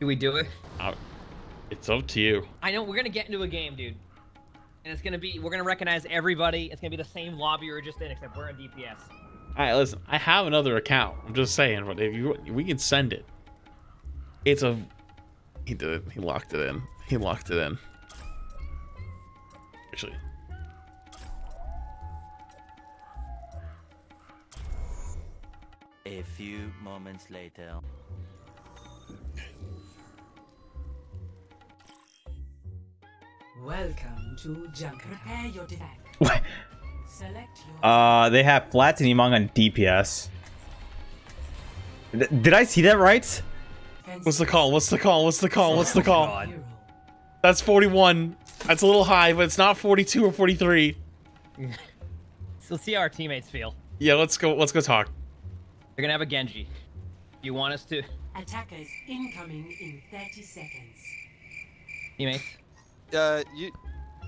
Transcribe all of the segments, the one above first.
Do we do it? Uh, it's up to you. I know we're gonna get into a game, dude. And it's gonna be we're gonna recognize everybody. It's gonna be the same lobby we are just in, except we're in DPS. All right, listen. I have another account. I'm just saying, but if you we can send it. It's a. He did it. He locked it in. He locked it in. Actually, A few moments later. Welcome to Junk. Prepare your device. What? Select your. Uh, they have flats and Emongg on DPS. D- did I see that right? what's the call? What's the call? What's the call? What's the call? Hero. That's 41. That's a little high, but it's not 42 or 43. So see how our teammates feel. Yeah, let's go. Let's go talk. They're gonna have a Genji. You want us to Attackers incoming in 30 seconds. teammates? Uh, you,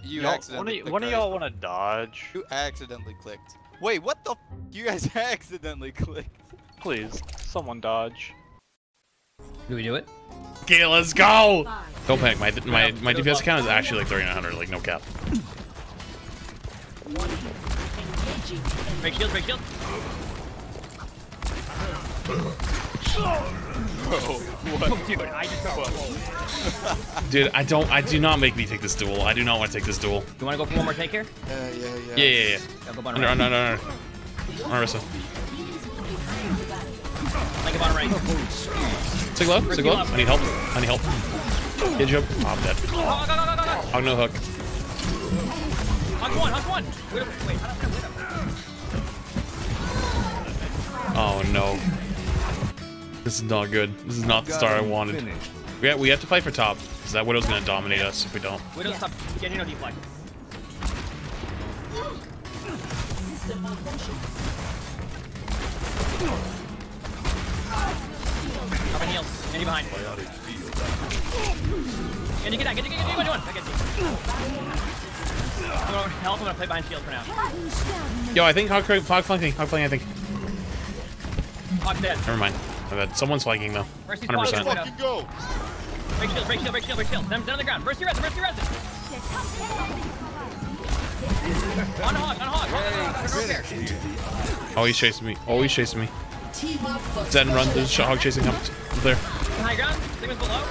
you Y'all- accidentally. one of, one of clicked, y'all right? want to dodge? You accidentally clicked. Wait, what the? F you guys accidentally clicked. Please, someone dodge. Do we do it? Okay, let's go. Five. Don't panic. My my my DPS account is actually like 3900. Like no cap. Break shield, break shield. Oh, dude, I Dude, I don't. I do not make me take this duel. I do not want to take this duel. You wanna go for one more take here? Yeah, yeah, yeah. Yeah, yeah, yeah. I'll go bottom Under, right. under, under, under. Marissa. Like a bottom right. Sig low, sig low. I need help. I need help. Get you up. Oh, I'm dead. Hog, hog, hog, hog, hog. Hog no hook. Hog one, hog one. Wait, wait, how do I Oh no. This is not good. This is not the star I wanted. We have, we have to fight for top. Because that Widow's gonna dominate us if we don't. We don't stop getting no deflect. Up and heals. Any behind. Can you get that? Get you, get you, get you, what you want? I get you. I'm gonna help. I'm gonna play behind shield for now. Yo, I think Hog, hog flanking. Hog flanking, I think. Hog dead. Never mind. My bad. Someone's flanking though. 100%. Fucking go. Break shield, break shield, break shield, break shield. Them, them on the ground. Mercy res, mercy res. On hog, on hog. Hog, hog. Oh, he's chasing me. Oh, he's chasing me. Zen run. There's a hog chasing him. There. High ground. Sigma's below.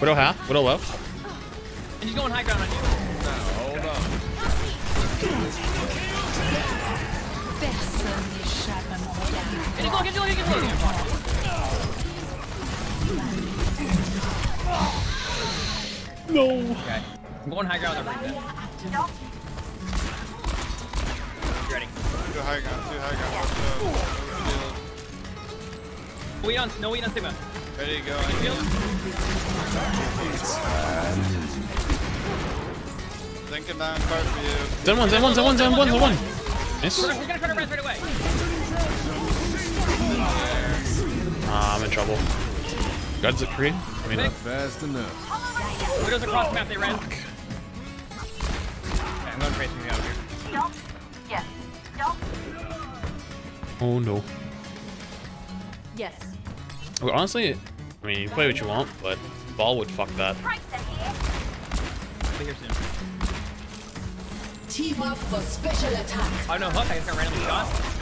Widow half. Widow. And he's going high ground on you. No. Okay. I'm going high ground with everything. You ready? Too high ground. Too high ground. Watch out. Wait on, no wait on Sigma. Ready to go. Shield. Thinking down card for you. Zen one. Zen one. Zen one. Zen one. Zen one. Miss. We're, we're gonna try to res right away. Ah, I'm in trouble. God's it Korean? I mean, uh, Fast enough. Widow's across the map, they res. Okay, I'm going tracing you out here. oh no. Yes. Well, honestly, I mean, you play what you want, but ball would fuck that. I'll be here soon. Team up for special attack. Oh no, hook, I just got randomly shot.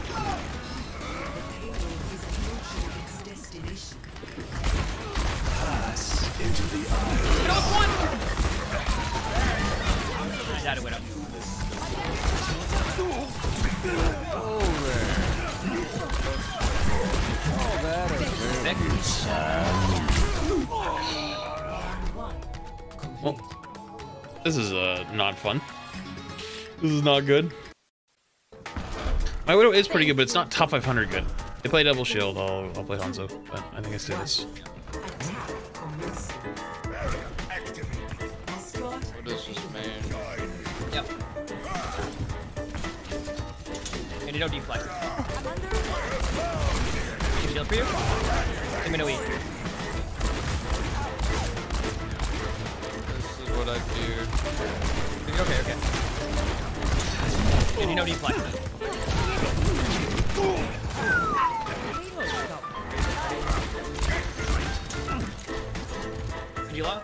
This is uh not fun. This is not good. My Widow is pretty good, but it's not top 500 good. They play double shield. I'll, I'll play Hanzo, but I think I say this. Attack this. What is this man? Yep. And you don't deflect. Any shield for you? Give me no E. what I feared. Okay, okay. And you don't need flex. Heal.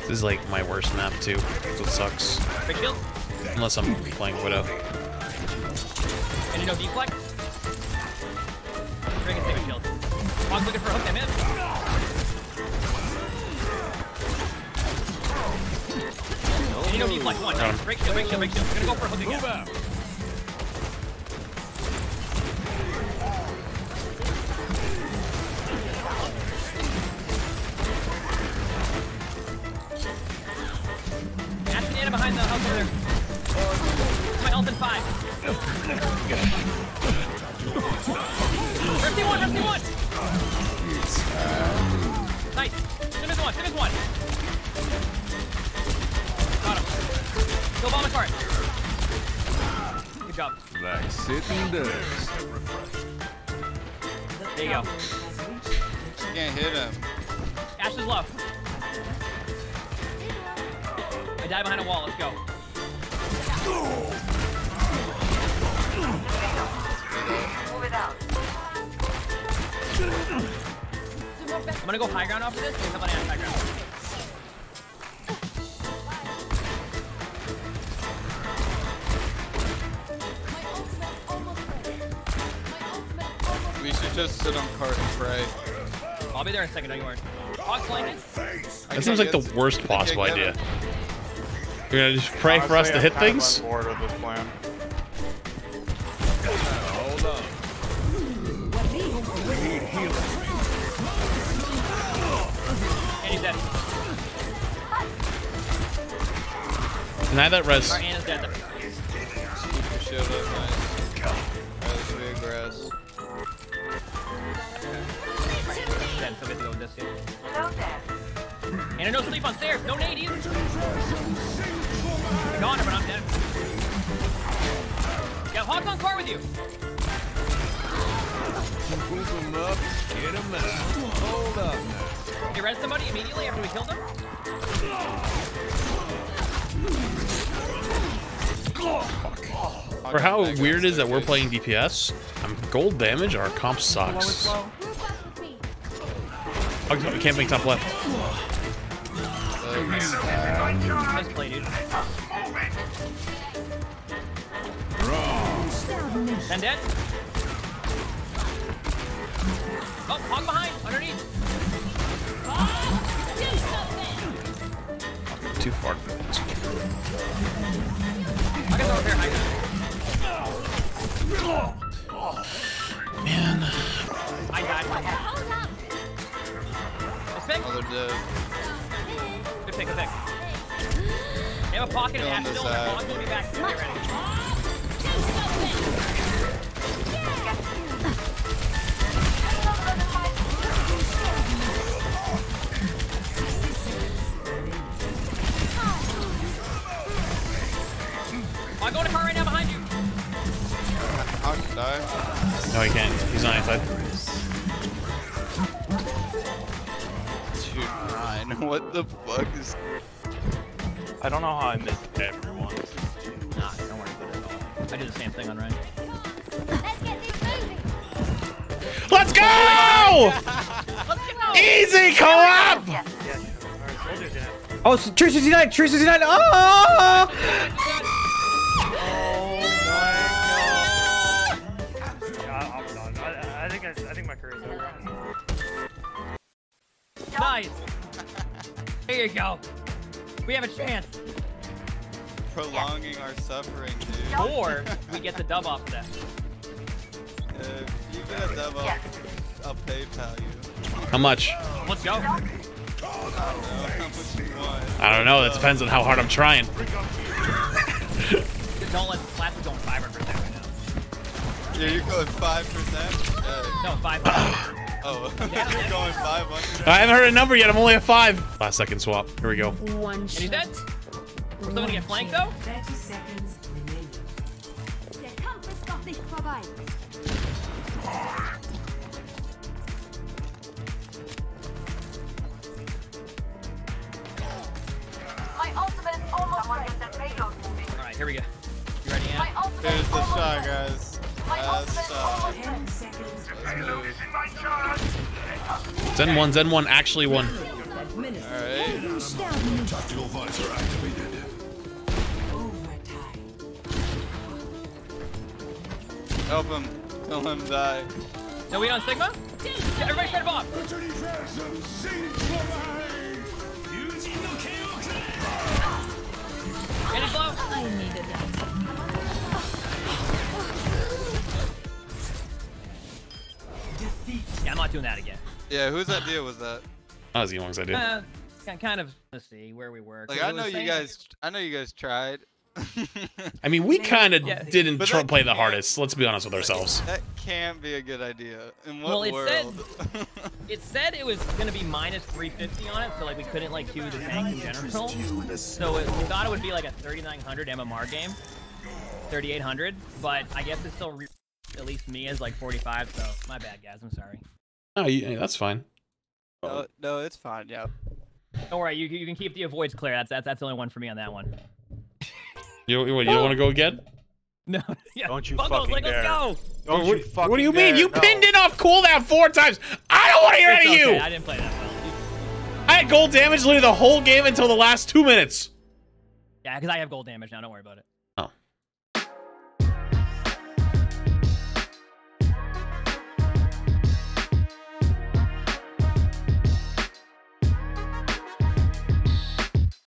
This is like my worst map too. It sucks. Big kill. Unless I'm playing Widow. And you know deflect? Dragon saving shield. I'm looking for a hook, damn it! And you know deflect. One. Got him. Break shield. Break shield. Break shield. We're gonna go for a hook again. Ash banana behind the house over there. My ult in five. Rifty one, Rifty one. Nice. Is one, is one. Kill bomb cart. Good job. Like sitting ducks. There you go. Can't hit him. Ash is low. I died behind a wall. Let's go. I'm gonna go high ground off of this. and somebody on high ground. Just sit on cart and pray. I'll be there in a second. Don't you worry. Hog flanking. That seems like the worst possible idea. him. You're gonna just pray for us to I'm hit things? on board with this plan. Hold on. And he's dead. Deny that res. Our Ana's dead. Keep shield up nice. Dead, so we have to go with this here. Ana, no sleep on stairs. No nade either. I got her, but I'm dead. Yeah, Hog's on car with you. Poop him up, get him out. Hold up now. You res somebody immediately after we killed them? For how weird it is that we're playing DPS, I'm gold damage, our comp sucks. Oh, we can't make top left. Nice play, dude. Ten dead. Oh, Hog behind, underneath. Too far. I guess over here, high Man. I died. Let's pick. Another dead. Good pick, good pick. They have a pocket and Killing Ash this still in there. side. Gonna be back. Get ready. Oh, I'm going to car right now behind you. How can die? No, he can't. He's on inside. What the fuck is. I don't know how I missed everyone. Nah, don't worry about it at all. I do the same thing on Ryan. Let's go! Let's go! Easy co-op! Oh, so Tree 69, Tree 69. Oh! There you go. We have a chance. Prolonging our suffering, dude. Or we get the dub off of that. If you get a dub, I'll, I'll PayPal you. How much? Let's go. I don't know how much you want. I don't know. That depends on how hard I'm trying. Don't let Flash is going 500% right now. Yeah, you're going 5%? Uh, No, 5 oh, you're going 500 I haven't heard a number yet. I'm only at five. Last second swap. Here we go. One And he's dead. We're still gonna get flanked though? 30 seconds remaining. Der Kampf ist noch nicht vorbei. My ultimate is almost ready. the payload moving. Alright, here we go. You ready, Ana? My ultimate Here's the shot, guys. My ultimate That's is uh, almost ready. 10 seconds remaining. smooth. It's Zen one, Zen one, actually one. Alright. Tactical visor activated. Help him. Kill him die. No, we on Sigma? Yeah, everybody shut him off. Get it low. I needed that. Yeah, I'm not doing that again. Yeah, whose idea was that? That was Yewong's idea. Uh, ki- kind of. Let's see where we were. Like I know you saying- guys. I know you guys tried. I mean, we kind of Yeah. didn't tr- that play the hardest. Let's be honest with ourselves. that can't be a good idea. In what Well, it said- world? It said it was gonna be minus 350 on it, so like we couldn't like queue the tank in general. So it, we thought it would be like a 3900 MMR game, 3800, but I guess it's still re- at least me as like 45. So my bad, guys. I'm sorry. No, you, that's fine. no, no, it's fine. Yeah. Don't worry. You, you can keep the avoids clear. That's that's that's the only one for me on that one. You, you, what, you don't want to go again? No. yeah. Don't you Bungles, fucking like, let's dare. go. Don't what, you fucking what do you mean? dare, You no. pinned it off cooldown four times. I don't want to hear It's any of okay, you. I didn't play that well. I had gold damage literally the whole game until the last two minutes. Yeah, because I have gold damage now. Don't worry about it.